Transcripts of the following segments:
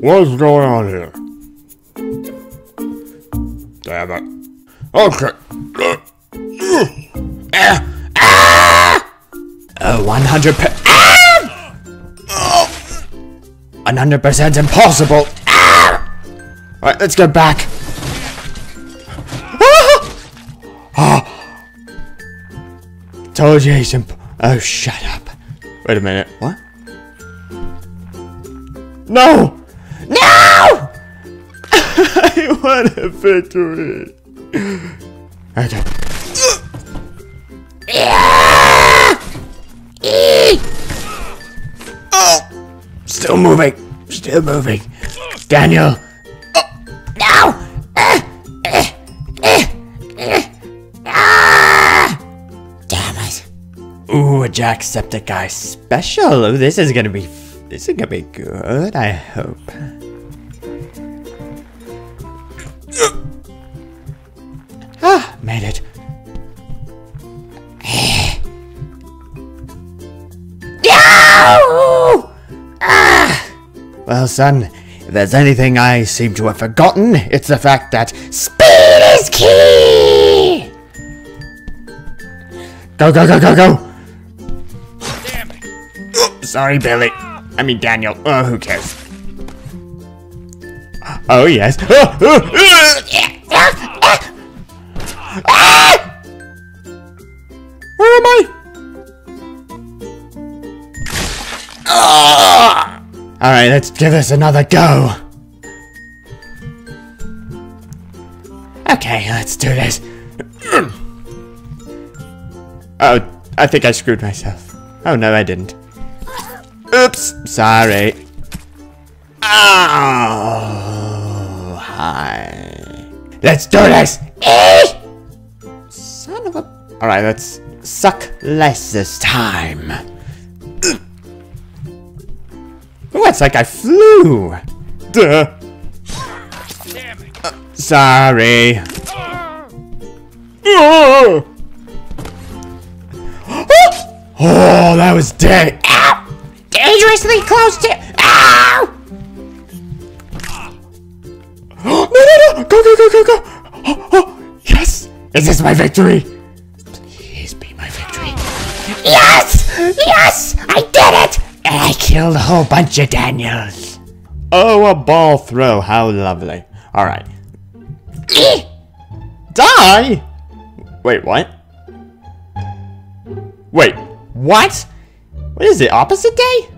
What's going on here? Damn it. Okay. Uh, 100 per- ah! 100% impossible. Ah! Alright, let's go back. Ah! Told you he's imp- Oh, shut up. Wait a minute. What? No! I want a victory. Okay. Still moving. Still moving. Daniel. No! Damn it. Ooh, a Jacksepticeye special. This is gonna be. This is gonna be good. I hope. Made it. No! Well, son, if there's anything I seem to have forgotten, it's the fact that Speed is key! Go, go, go, go, go! Damn it. sorry, Billy. I mean, Daniel. Oh, who cares? Oh, yes. Oh, oh, oh. Ah! Where am I? Ah! Alright, let's give this another go. Okay, let's do this. Oh, I think I screwed myself. Oh, no, I didn't. Oops, sorry. Oh, hi. Let's do this! Alright, let's suck less this time. Oh, it's like I flew. Duh. Uh, sorry. Oh! Oh, that was dead. Ow! Dangerously close to. Ow! no, no, no! Go, go, go, go, go! Oh, oh, yes! Is this my victory? Yes! Yes! I did it! And I killed a whole bunch of Daniels. Oh, a ball throw. How lovely. Alright. Die? Wait, what? Wait, what? What is it, opposite day?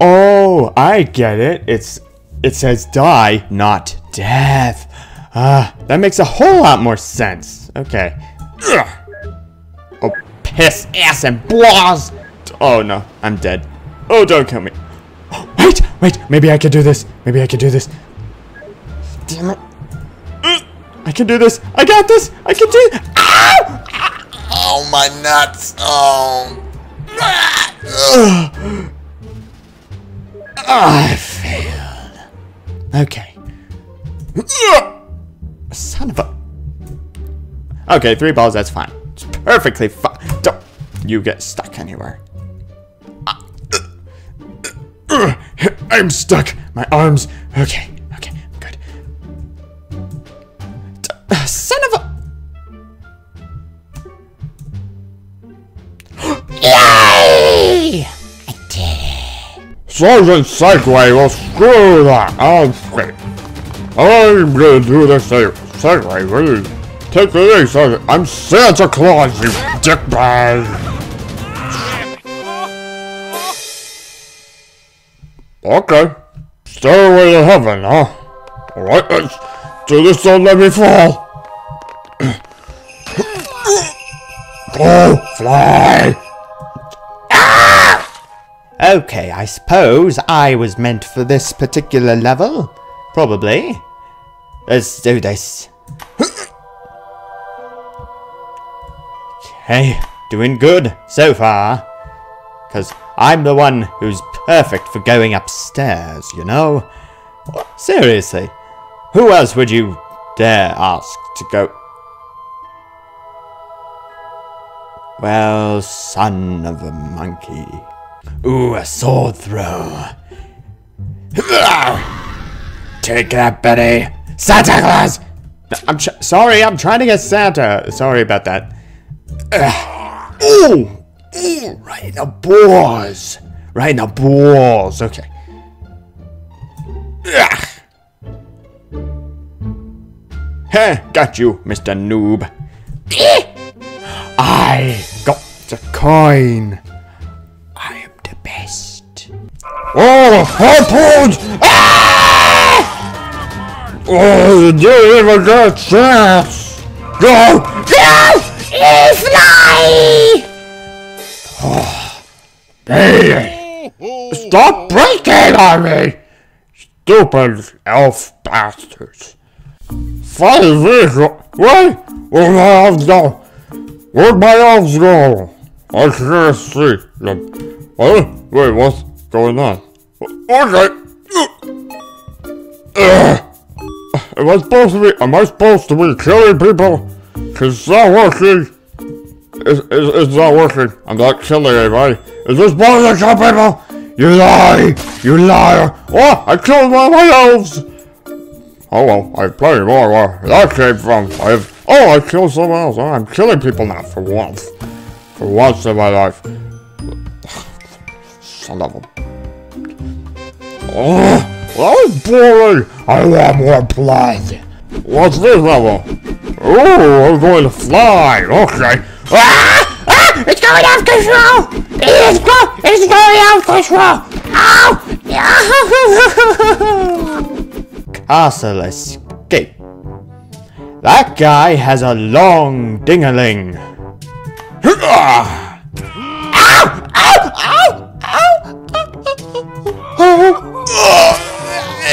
Oh, I get it. It's it says die, not death. Ah, that makes a whole lot more sense. Okay. Ugh. Piss, ass, and blahs. Oh no, I'm dead. Oh, don't kill me. Wait, wait, maybe I could do this. Maybe I could do this. Damn it. I can do this. I got this. I can do. Ow! Oh, my nuts. Oh. Ugh. I failed. Okay. Son of a. Okay, three balls. That's fine. It's perfectly fine. Don't you get stuck anywhere. Ugh. Ugh. I'm stuck. My arms. Okay. Okay. Good. D- Son of a. Yay! I did it. Sergeant Segway will screw that. I'm free. I'm gonna do the same. Segway, will you? Take it easy, Sergeant. I'm Santa Claus, you dickbag. Okay. Stairway to heaven, huh? Alright, let's do this, don't let me fall. Go, fly! Ah! Okay, I suppose I was meant for this particular level. Probably. Let's do this. Okay, doing good so far. Because I'm the one who's perfect for going upstairs, you know? Seriously, who else would you dare ask to go? Well, son of a monkey. Ooh, a sword throw. Take that, Betty. Santa Claus! I'm sorry, I'm trying to get Santa. Sorry about that. Ugh. Ooh! Ooh! Right in the balls! Right in the balls. Okay. Ugh. Heh, got you, Mr. Noob. I got the coin. I am the best. Oh, harpoons! Ah! Oh, even get a chance! Go! Go! Fly! Hey! Stop breaking on me! Stupid elf bastards. Five vehicle. Wait! Where'd my elves go? Where'd my elves go? I can't see them. What? Wait, what's going on? Okay. Ugh. Am I supposed to be? Am I supposed to be killing people? Cause it's not working. It's, it's, it's not working. I'm not killing anybody. Is this kill people? You lie! You liar! Oh, I killed one of my elves! Oh well, I have plenty more where that came from. I have. Oh, I killed someone else. Oh, I'm killing people now for once. For once in my life. Son of a. Oh, that was boring. I want more blood. What's this level? Oh, I'm going to fly. Okay. Ah! Ah! It's going out of control! It's, go it's going out of control! Ow! Castle escape. That guy has a long dingaling. Ow! Ow! Ow!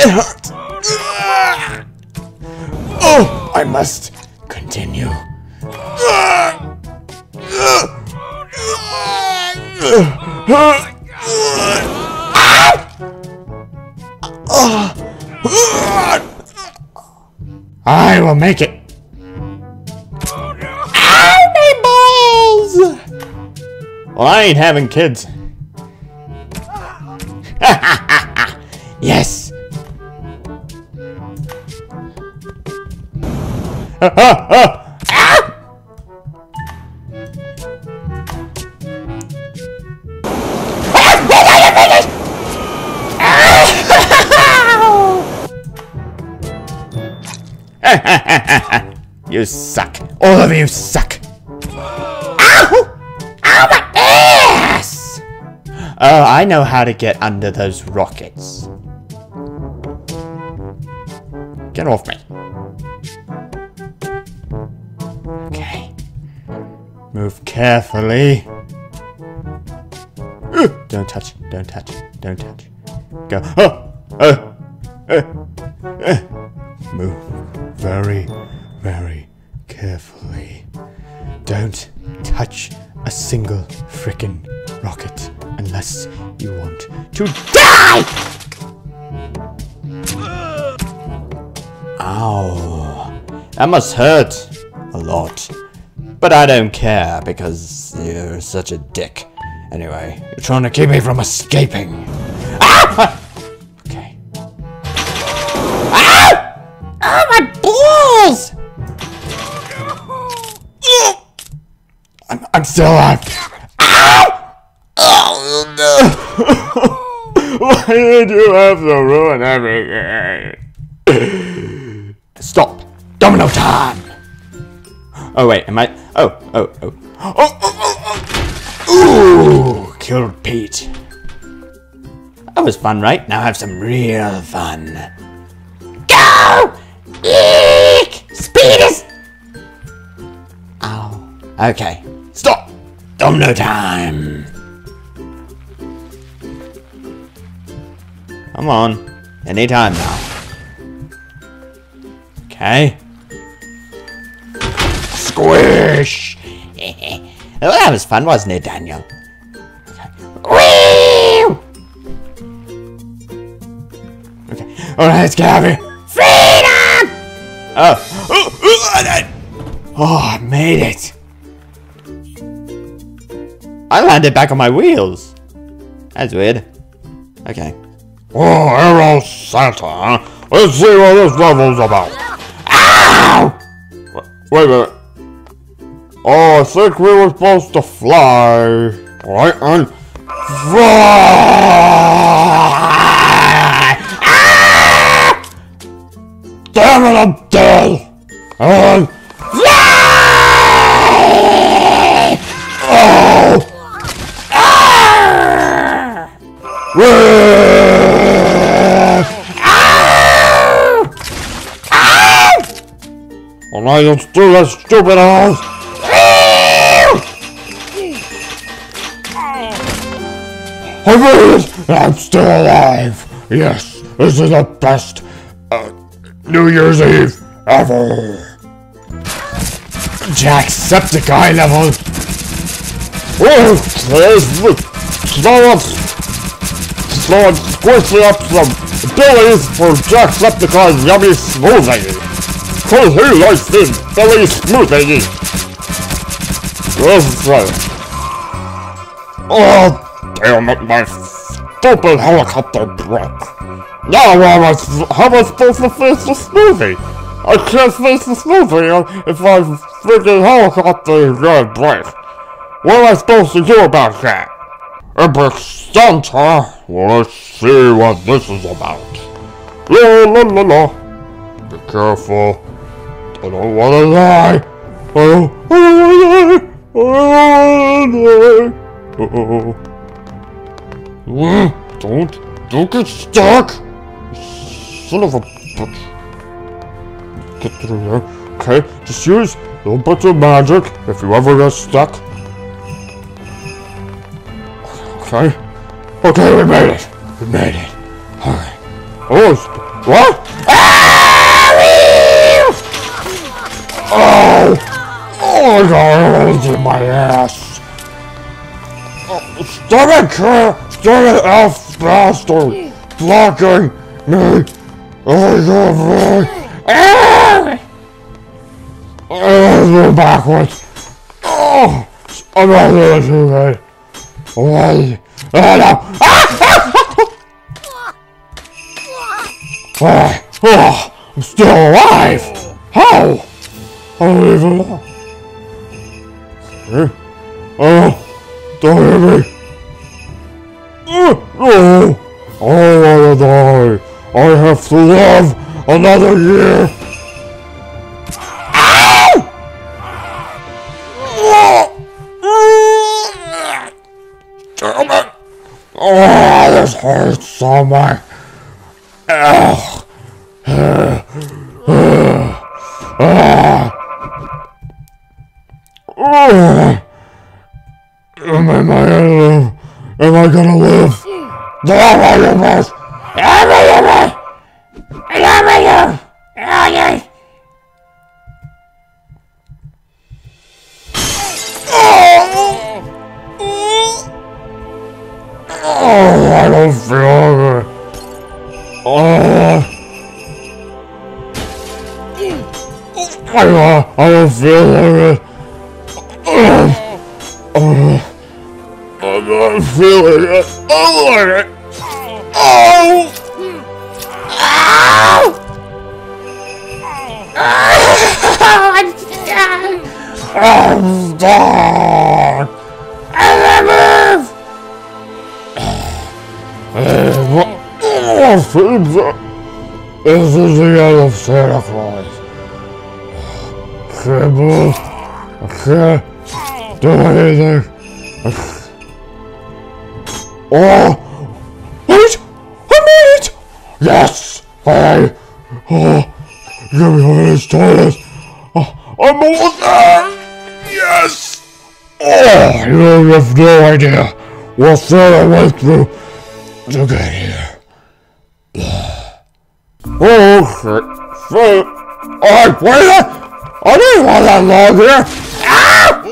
It hurts. Oh, I must will make it. Ow, my balls! Well, I ain't having kids. yes. Uh, uh, uh. You suck. All of you suck. Ow! Ow, my ass! Oh, I know how to get under those rockets. Get off me. Okay. Move carefully. Don't touch, don't touch, don't touch. Go. Oh! Oh! Uh, That must hurt a lot. But I don't care because you're such a dick. Anyway, you're trying to keep me from escaping. Ah! Okay. Ah! Oh, my balls! I'm, I'm still alive. Oh no! Why did you have to ruin everything? Stop! Domino time! Oh wait, am I? Oh, oh, oh, oh, oh, oh, oh. Ooh, killed Pete. That was fun, right? Now have some real fun. Go! Eek! Speed is... Ow. Okay, stop! Domino time! Come on. Anytime now. Okay. Squish! well, that was fun, wasn't it, Daniel? Whee! Okay. Alright, let's get out of here. Freedom! Oh. Oh, oh, oh, I made it. I landed back on my wheels. That's weird. Okay. Oh, hello, Santa. Let's see what this level's about. Ow! Wait a minute. Oh, I think we were supposed to fly. Right, and fly! Ah! Damn it, I'm dead! And fly! Oh! Ah! Ah! Ah! Alright, let's do that stupid house! I made it! I'm still alive! Yes, this is the best uh, New Year's Eve ever! Jacksepticeye level. Oh, slow up, slow and squishing up some Billy's for Jacksepticeye's yummy smoothie! Cause he likes his Billy smoothie! This. Oh, damn it, my stupid helicopter broke. Now how am I, how am I supposed to face the smoothie? I can't face the smoothie if my freaking helicopter is gonna break. What am I supposed to do about that? Epic Santa, well, let's see what this is about. La la la la. Be careful. I don't wanna die. I don't wanna die. I don't wanna die. Uh-oh. Mm, Mm, don't, don't get stuck! Son of a bitch. Get through here. Okay, just use a little bit of magic if you ever get stuck. Okay. Okay, we made it. We made it. Alright. Oh, what? Ah, oh! Oh my god, it's in my ass. Oh, stop it! Stop it, elf bastard! Blocking me! Oh god! Ah! Oh, backwards! Oh! I'm not doing too good. Why? Oh no! Ah! Oh, oh, I'm still alive! How? Leave it alone. Huh? Oh, don't hit me! Oh, no! I wanna die! I have to live another year! Damn it! Oh, this hurts so much! Ugh. Oh, I gonna live? Am I gonna live? It, you must! Damn it, you! Oh! Oh, I don't feel good. Oh. Uh, I don't feel good. Oh. I'm not feeling it. Oh, oh. I'm stuck. I'm move. Uh, what? Oh, seems that this is the end of Santa Claus. Can't move. I can't do anything. Oh! Wait! I made it! Yes! I... Oh! Give me one of these toilets! Oh, I'm almost there! Yes! Oh! You have no idea what Sarah went through to get here. Oh, shit. Shit. Oh, wait! I didn't want that here! Ah!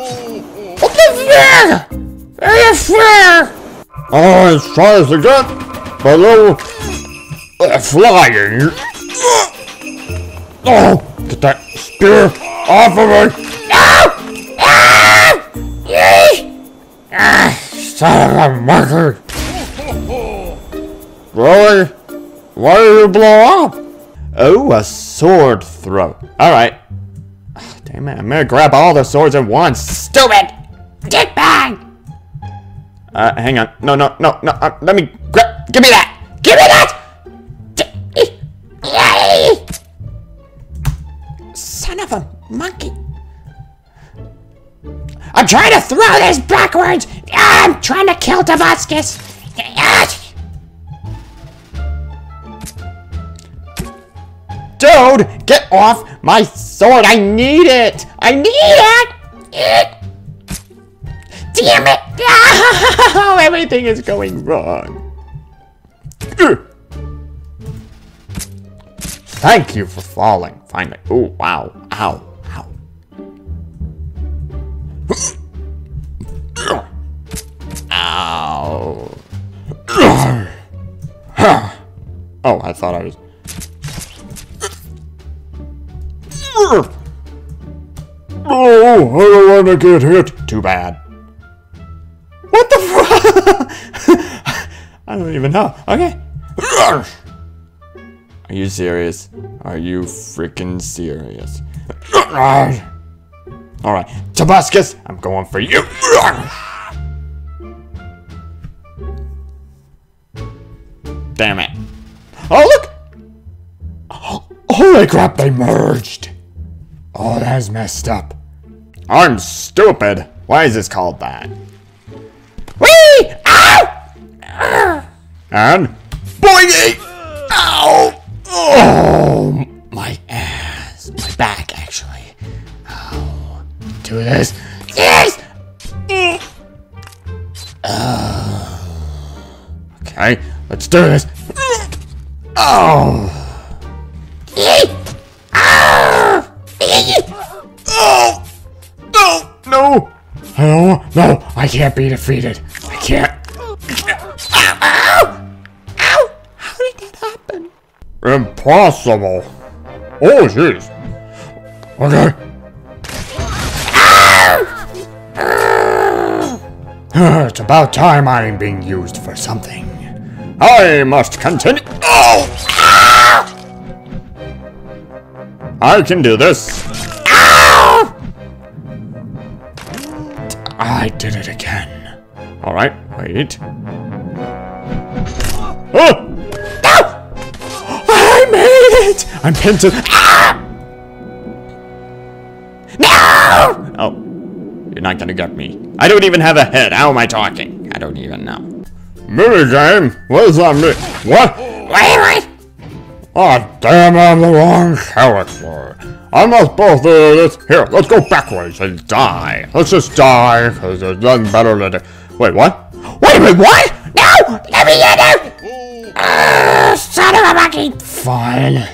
What the fuck? Are fair? Oh, let's try this again. A little uh, flying. Oh, get that spear off of me. Ah! Ah! Yay! Ah, son of a mother. Really? Why did you blow up? Oh, a sword throw. Alright. Ah, Damn it, I'm gonna grab all the swords at once. Stupid! Dickbag! Uh, hang on. No, no, no, no. Uh, let me grab. Give me that! Give me that! Son of a monkey. I'm trying to throw this backwards! I'm trying to kill Damascus! Dude, get off my sword. I need it. I need it. Damn it! Everything is going wrong. Thank you for falling. Finally. Oh, wow. Ow. Ow. Ow. oh, I thought I was. Oh, I don't want to get hit. Too bad. What the? I don't even know. Okay. Are you serious? Are you freaking serious? Alright, Tabascus, I'm going for you. Damn it. Oh, look! Holy crap, they merged! Oh, that's messed up. I'm stupid. Why is this called that? Whee! Ow! And boing! Ow! Oh, my ass, my back, actually. Ow! Do this. Yes! Mm. Uh. Okay, let's do this. Mm. Oh! I can't be defeated. I can't. Ow! Ow! How did that happen? Impossible. Oh, jeez. Okay. it's about time I'm being used for something. I must continue. Oh! I can do this. Did it again. All right, wait. Oh! I made it! I'm pinned to. Ah! No! Oh, you're not gonna get me. I don't even have a head. How am I talking? I don't even know. Minigame? What does that mean? What? Wait, wait! Oh, damn, I'm the wrong character. I must both do this. Here, let's go backwards and die. Let's just die, because there's nothing better than do. Wait, what? Wait a minute, what? No! Let me in there! Uh, son of a monkey! Fine.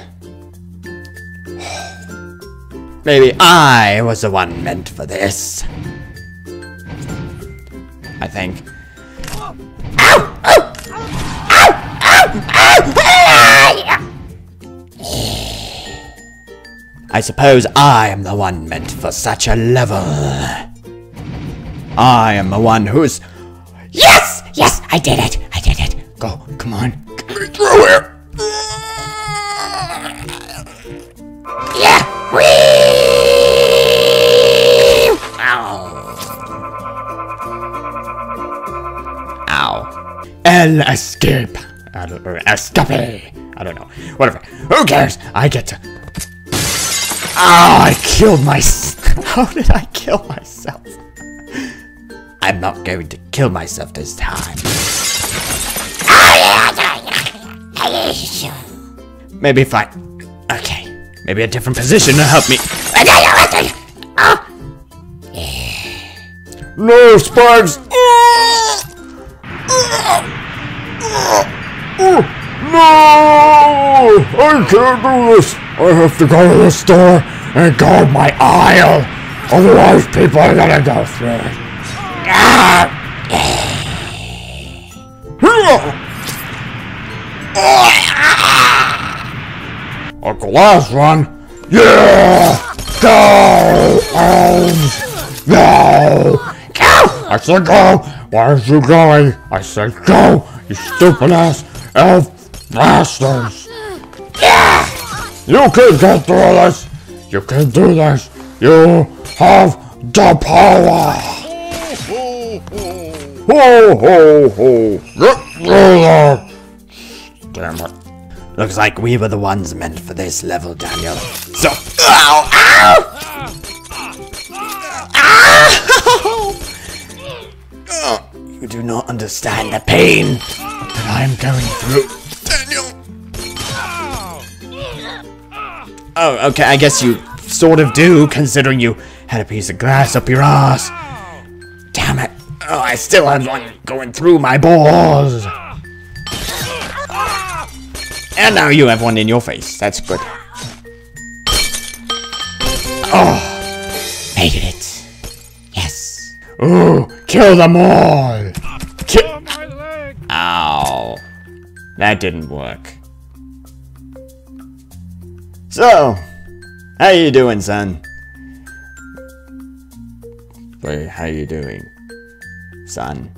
Maybe I was the one meant for this. I think. Ow! I suppose I am the one meant for such a level. I am the one who's. Yes! Yes, I did it! I did it! Go, come on. Get me Through here! Yeah! Whee! Ow! Ow. El escape. I don't, or escape. I don't know. Whatever. Who cares? I get to. Oh, I killed myself. How did I kill myself? I'm not going to kill myself this time. Maybe if I. Okay. Maybe a different position to help me. No, Sparks! Oh, no! I can't do this! I have to go to the store and guard my aisle! Otherwise, people are gonna go through it. Ah! A glass run? Yeah! Go! Oh! Go! Go! I said go! Why aren't you going? I said go! You stupid ass! elf bastards! You can get through this! You can do this! You have the power! Ho ho ho! Get through that! Damn it. Looks like we were the ones meant for this level, Daniel. So, ow, ow! Ow! You do not understand the pain that I'm going through, Oh, okay, I guess you sort of do, considering you had a piece of glass up your ass. Damn it. Oh, I still have one going through my balls. And now you have one in your face. That's good. Oh, made it. Yes. Ooh, kill them all! Ki- Ow. That didn't work. So, how you doing, son? Wait, how you doing, son?